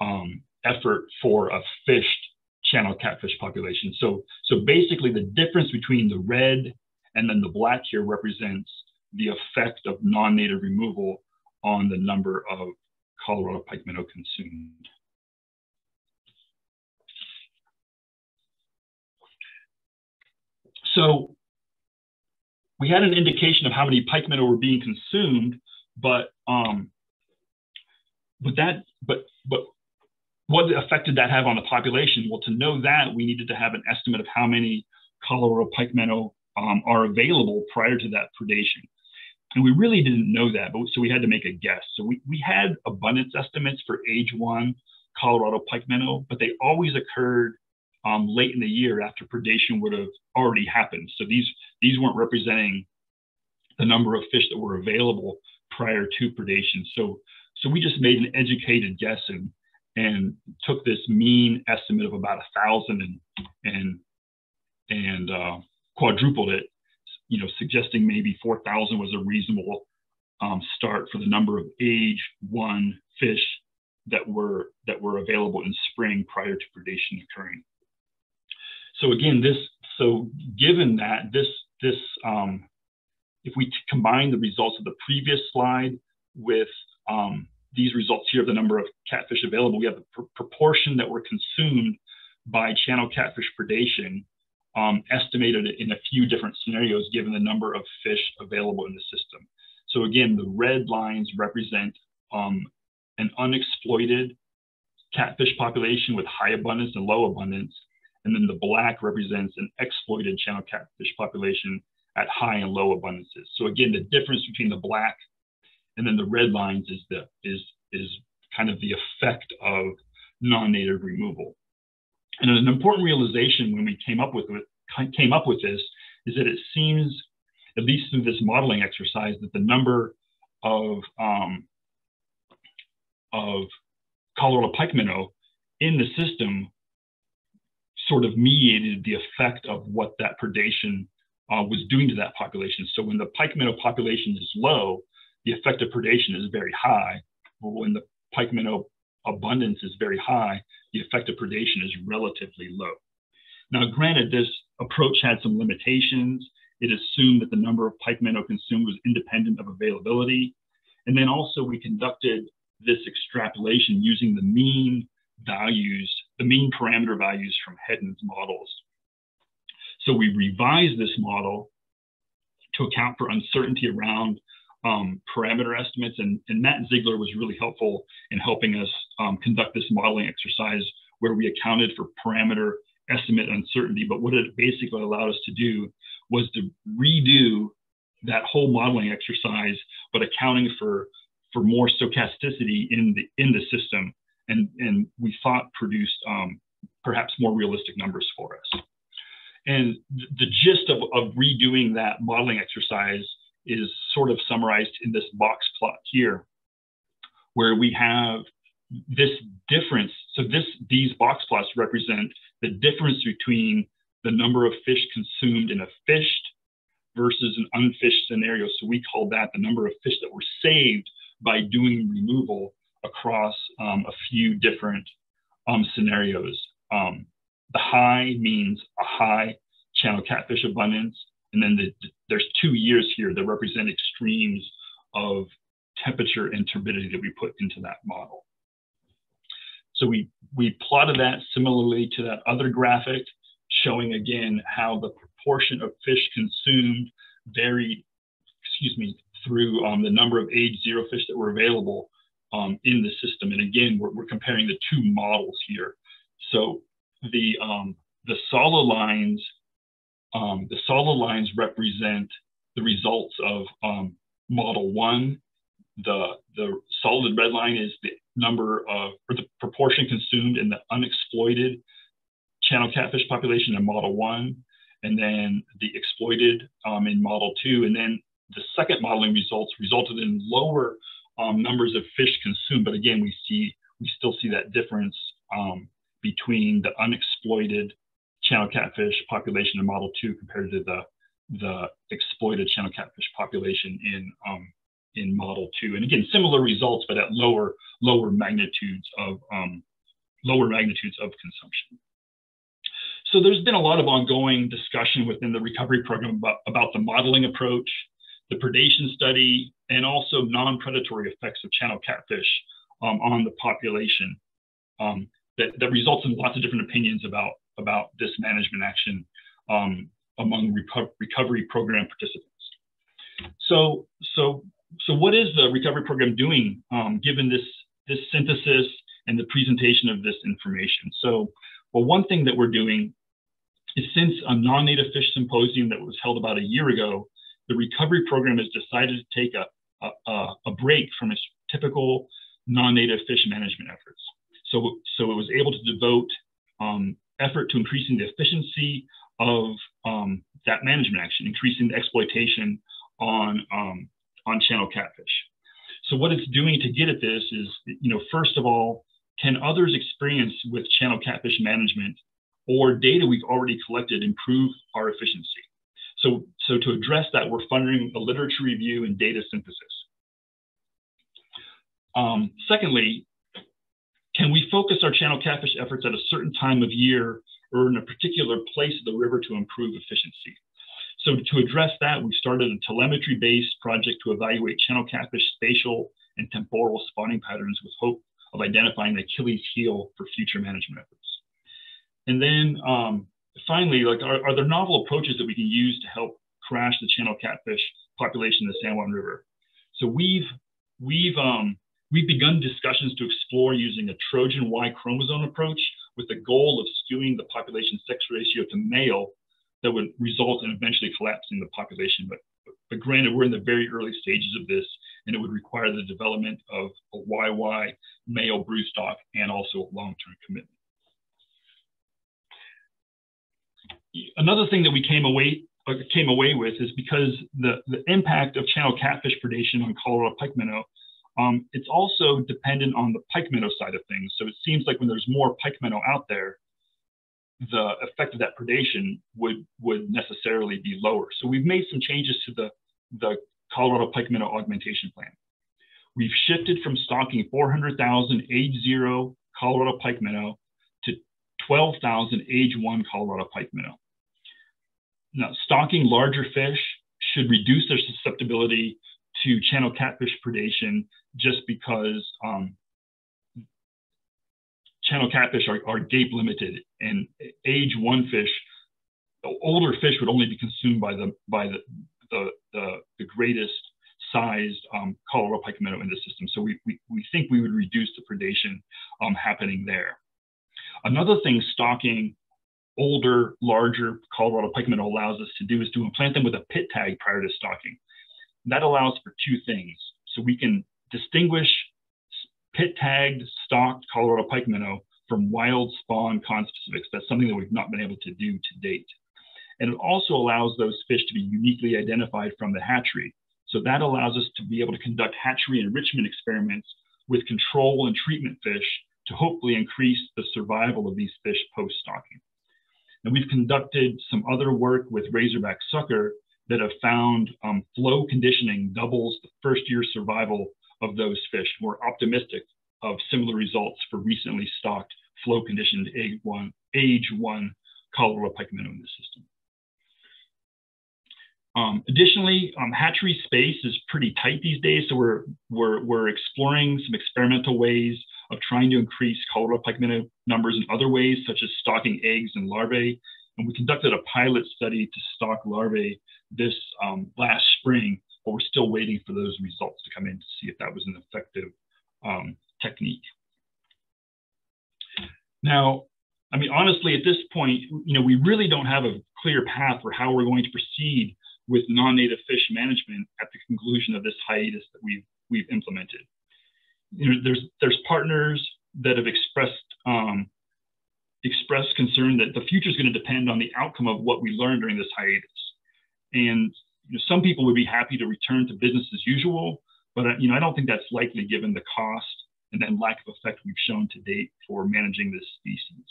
um, effort for a fished channel catfish population. So, so basically the difference between the red and then the black here represents the effect of non-native removal on the number of Colorado pike minnow consumed. So we had an indication of how many pike minnow were being consumed, but um, but that but but what effect did that have on the population? Well, to know that, we needed to have an estimate of how many Colorado pike minnow um, are available prior to that predation. And we really didn't know that, but so we had to make a guess. So we, we had abundance estimates for age one Colorado pike minnow, but they always occurred um, late in the year after predation would have already happened. So these these weren't representing the number of fish that were available prior to predation. So so we just made an educated guess and and took this mean estimate of about a thousand and and and uh, quadrupled it. You know, suggesting maybe 4,000 was a reasonable um, start for the number of age one fish that were that were available in spring prior to predation occurring so again, this so given that this this um, if we combine the results of the previous slide with um, these results here, of the number of catfish available, we have the pr proportion that were consumed by channel catfish predation um, estimated in a few different scenarios given the number of fish available in the system. So again, the red lines represent um, an unexploited catfish population with high abundance and low abundance, and then the black represents an exploited channel catfish population at high and low abundances. So again, the difference between the black and then the red lines is the is is kind of the effect of non-native removal. And an important realization when we came up with came up with this is that it seems, at least through this modeling exercise, that the number of um, of Colorado pike minnow in the system sort of mediated the effect of what that predation uh, was doing to that population. So when the pike minnow population is low, the effect of predation is very high. But when the pike minnow abundance is very high, the effect of predation is relatively low. Now, granted, this approach had some limitations. It assumed that the number of pike minnow consumed was independent of availability. And then also we conducted this extrapolation using the mean values the mean parameter values from Hedden's models. So we revised this model to account for uncertainty around um, parameter estimates. And, and, Matt Zeigler was really helpful in helping us um, conduct this modeling exercise where we accounted for parameter estimate uncertainty. But what it basically allowed us to do was to redo that whole modeling exercise, but accounting for for more stochasticity in the in the system, and and we thought produced um, perhaps more realistic numbers for us. And the gist of, of redoing that modeling exercise is sort of summarized in this box plot here, where we have this difference. So this these box plots represent the difference between the number of fish consumed in a fished versus an unfished scenario. So we call that the number of fish that were saved by doing removal across um, a few different um, scenarios. Um, the high means a high channel catfish abundance. And then the, there's two years here that represent extremes of temperature and turbidity that we put into that model. So we, we plotted that similarly to that other graphic, showing again how the proportion of fish consumed varied, excuse me, through um, the number of age zero fish that were available um, in the system. And again, we're, we're, comparing the two models here. So the, um, the solid lines, um, the solid lines represent the results of um, model one. The, the solid red line is the number of, or the proportion consumed in the unexploited channel catfish population in model one, and then the exploited um, in model two. And then the second modeling results resulted in lower um, numbers of fish consumed. But again, we see we still see that difference um, between the unexploited channel catfish population in model two compared to the the exploited channel catfish population in um, in model two. And again, similar results, but at lower lower magnitudes of um, lower magnitudes of consumption. So there's been a lot of ongoing discussion within the recovery program about, about the modeling approach, the predation study, and also non-predatory effects of channel catfish um, on the population um, that, that, results in lots of different opinions about, about this management action um, among reco recovery program participants. So, so, so what is the recovery program doing um, given this, this synthesis and the presentation of this information? So, well, one thing that we're doing is since a non-native fish symposium that was held about a year ago, the recovery program has decided to take a, a, a break from its typical non-native fish management efforts. So, so it was able to devote um, effort to increasing the efficiency of um, that management action, increasing the exploitation on, um, on channel catfish. So what it's doing to get at this is, you know, first of all, can others experience with channel catfish management or data we've already collected improve our efficiency? So, so to address that, we're funding a literature review and data synthesis. Um, secondly, can we focus our channel catfish efforts at a certain time of year or in a particular place of the river to improve efficiency? So to address that, we started a telemetry-based project to evaluate channel catfish spatial and temporal spawning patterns with hope of identifying the Achilles heel for future management efforts. And then um, finally, like, are, are, there novel approaches that we can use to help crash the channel catfish population in the San Juan River? So we've we've um, we've begun discussions to explore using a Trojan Y chromosome approach with the goal of skewing the population sex ratio to male that would result in eventually collapsing the population. But, but granted, we're in the very early stages of this, and it would require the development of a YY male broodstock and also long-term commitment. Another thing that we came away uh, came away with is because the, the impact of channel catfish predation on Colorado pike minnow, um, it's also dependent on the pike minnow side of things. So it seems like when there's more pike minnow out there, the effect of that predation would would necessarily be lower. So we've made some changes to the the Colorado pike minnow augmentation plan. We've shifted from stocking 400,000 age zero Colorado pike minnow to 12,000 age one Colorado pike minnow. Now, stocking larger fish should reduce their susceptibility to channel catfish predation just because um, channel catfish are, are gape limited and age one fish, older fish would only be consumed by the by the the, the, the greatest sized um, Colorado pike minnow in the system. So we, we, we think we would reduce the predation um, happening there. Another thing stocking older, larger Colorado pike minnow allows us to do is to implant them with a pit tag prior to stocking. That allows for two things. So we can distinguish pit tagged stocked Colorado pike minnow from wild spawn conspecifics. That's something that we've not been able to do to date. And it also allows those fish to be uniquely identified from the hatchery. So that allows us to be able to conduct hatchery enrichment experiments with control and treatment fish to hopefully increase the survival of these fish post-stocking. And we've conducted some other work with Razorback Sucker that have found um, flow conditioning doubles the first year survival of those fish. We're optimistic of similar results for recently stocked flow conditioned age one, age one Colorado pike minnow in the system. Um, additionally, um, hatchery space is pretty tight these days, so we're, we're, we're exploring some experimental ways of trying to increase Colorado pike numbers in other ways, such as stocking eggs and larvae. And we conducted a pilot study to stock larvae this um, last spring, but we're still waiting for those results to come in to see if that was an effective um, technique. Now, I mean, honestly, at this point, you know, we really don't have a clear path for how we're going to proceed with non-native fish management at the conclusion of this hiatus that we've we've implemented. You know, there's there's partners that have expressed um, expressed concern that the future is going to depend on the outcome of what we learned during this hiatus. And you know, some people would be happy to return to business as usual, but uh, you know, I don't think that's likely given the cost and then lack of effect we've shown to date for managing this species.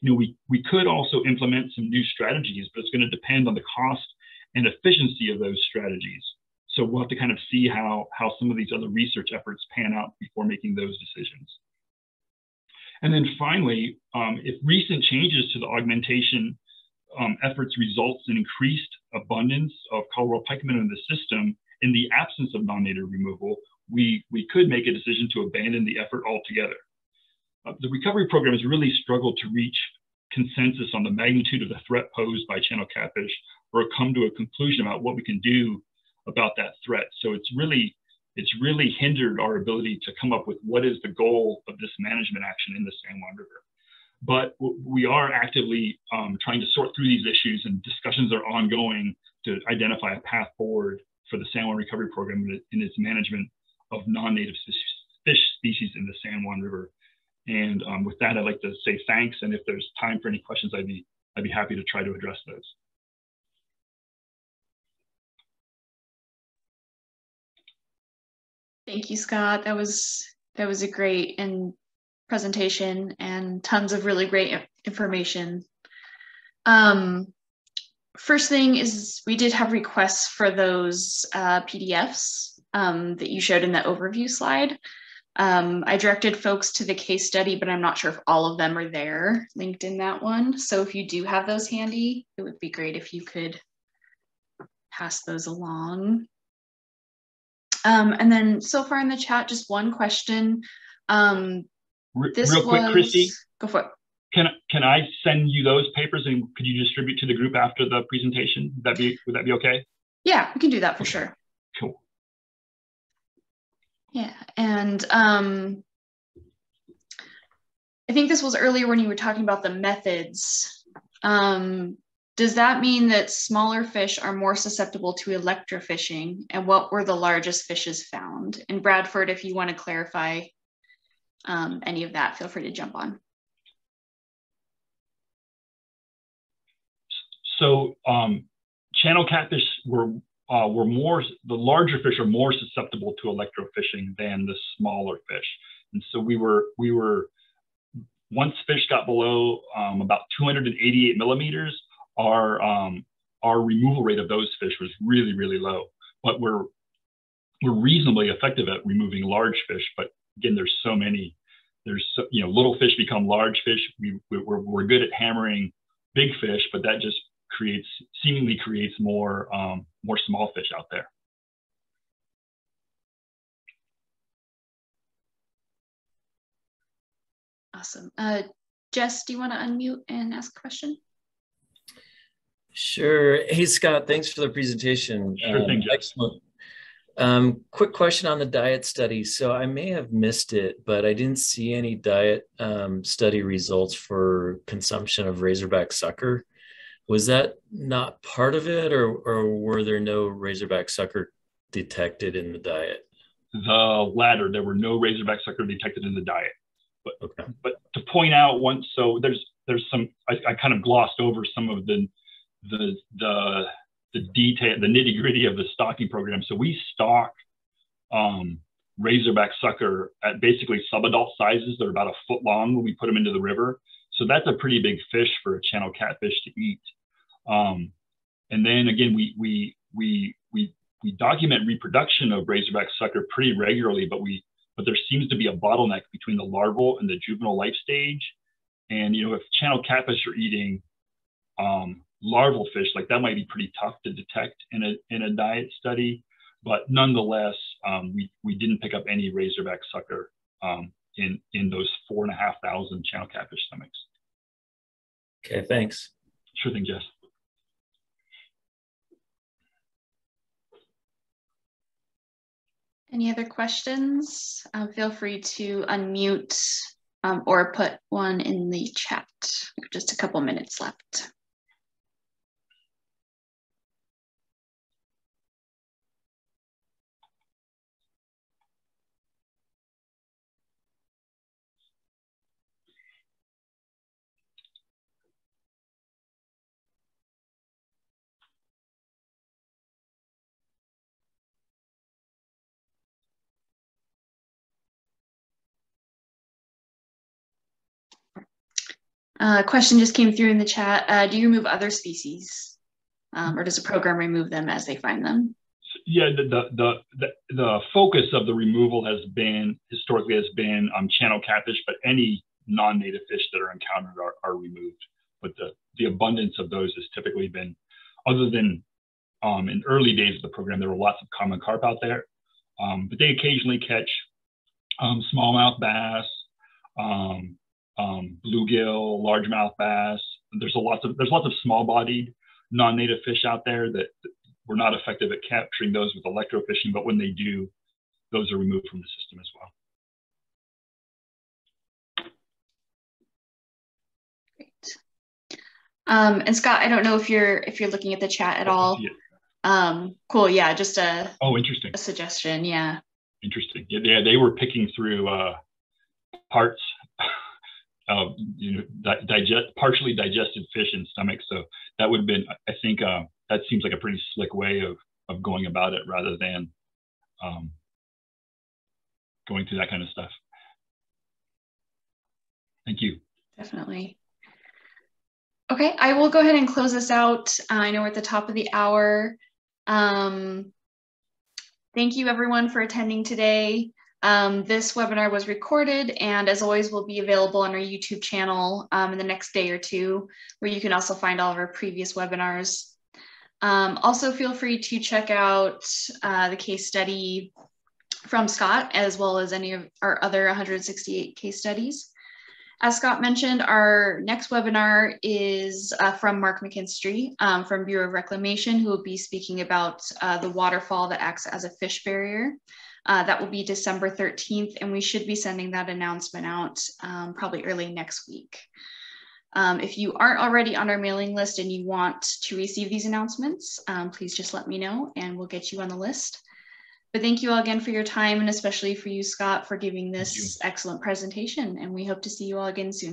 You know, we, we could also implement some new strategies, but it's going to depend on the cost and efficiency of those strategies. So we'll have to kind of see how, how some of these other research efforts pan out before making those decisions. And then finally, um, if recent changes to the augmentation um, efforts results in increased abundance of Colorado pike minnow in the system in the absence of non-native removal, we, we could make a decision to abandon the effort altogether. Uh, the recovery program has really struggled to reach consensus on the magnitude of the threat posed by channel catfish or come to a conclusion about what we can do about that threat. So it's really it's really hindered our ability to come up with what is the goal of this management action in the San Juan River. But we are actively um, trying to sort through these issues, and discussions are ongoing to identify a path forward for the San Juan Recovery Program in its management of non-native fish species in the San Juan River. And um, with that, I'd like to say thanks. And if there's time for any questions, I'd be I'd be happy to try to address those. Thank you, Scott. That was that was a great and presentation and tons of really great information. Um, first thing is we did have requests for those uh, PDFs um, that you showed in the overview slide. Um, I directed folks to the case study, but I'm not sure if all of them are there linked in that one. So if you do have those handy, it would be great if you could pass those along. Um, and then so far in the chat, just one question. Um, this Real quick, was... Christy. Go for it. Can can I send you those papers and could you distribute to the group after the presentation? Would that be would that be okay? Yeah, we can do that for sure. Cool. Yeah, and um, I think this was earlier when you were talking about the methods. Um, does that mean that smaller fish are more susceptible to electrofishing? And what were the largest fishes found? And Bradford, if you want to clarify um, any of that, feel free to jump on. So um, channel catfish were uh, were more the larger fish are more susceptible to electrofishing than the smaller fish, and so we were we were once fish got below um, about 288 millimeters, our um, our removal rate of those fish was really really low. But we're we're reasonably effective at removing large fish. But again, there's so many. There's so, you know little fish become large fish. We we're, we're good at hammering big fish, but that just creates seemingly creates more um, more small fish out there. Awesome. Uh, Jess, do you want to unmute and ask a question? Sure. Hey, Scott, thanks for the presentation. Sure thing, um, Excellent. Um, quick question on the diet study. So I may have missed it, but I didn't see any diet um, study results for consumption of Razorback sucker. Was that not part of it, or, or were there no Razorback sucker detected in the diet? The latter. There were no Razorback sucker detected in the diet. But, okay. but to point out once, so there's there's some I, I kind of glossed over some of the the the the detail, the nitty gritty of the stocking program. So we stock um, razorback sucker at basically subadult sizes. They're about a foot long when we put them into the river. So that's a pretty big fish for a channel catfish to eat. Um, and then again, we we we we we document reproduction of razorback sucker pretty regularly, but we but there seems to be a bottleneck between the larval and the juvenile life stage. And you know, if channel catfish are eating um, larval fish, like that might be pretty tough to detect in a in a diet study. But nonetheless, um, we we didn't pick up any razorback sucker um, in in those four and a half thousand channel catfish stomachs. Okay, thanks. Sure thing, Jess. Any other questions? Uh, feel free to unmute um, or put one in the chat. Just a couple minutes left. Uh, question just came through in the chat. Uh, do you remove other species, um, or does the program remove them as they find them? Yeah, the, the the the, focus of the removal has been historically has been um, channel catfish, but any non-native fish that are encountered are, are removed. But the the abundance of those has typically been, other than um, in early days of the program, there were lots of common carp out there, um, but they occasionally catch um, smallmouth bass, um, bluegill, largemouth bass. There's a lots of there's lots of small-bodied non-native fish out there that, we're not effective at capturing those with electrofishing, but when they do, those are removed from the system as well. Great. Um, and Scott, I don't know if you're if you're looking at the chat at all. Um, cool. Yeah, just a oh, interesting. A suggestion. Yeah. Interesting. Yeah, yeah they were picking through uh, parts uh, you know, di- digest partially digested fish in stomach. So that would have been, I think, uh, that seems like a pretty slick way of of going about it, rather than um, going through that kind of stuff. Thank you. Definitely. Okay, I will go ahead and close this out. Uh, I know we're at the top of the hour. Um, thank you everyone for attending today. Um, this webinar was recorded and as always will be available on our YouTube channel um, in the next day or two, where you can also find all of our previous webinars. Um, also feel free to check out uh, the case study from Scott, as well as any of our other 168 case studies. As Scott mentioned, our next webinar is uh, from Mark McKinstry um, from Bureau of Reclamation, who will be speaking about uh, the waterfall that acts as a fish barrier. Uh, that will be December 13th, and we should be sending that announcement out um, probably early next week. Um, if you aren't already on our mailing list and you want to receive these announcements, um, please just let me know and we'll get you on the list. But thank you all again for your time and especially for you, Scott, for giving this excellent presentation. And we hope to see you all again soon.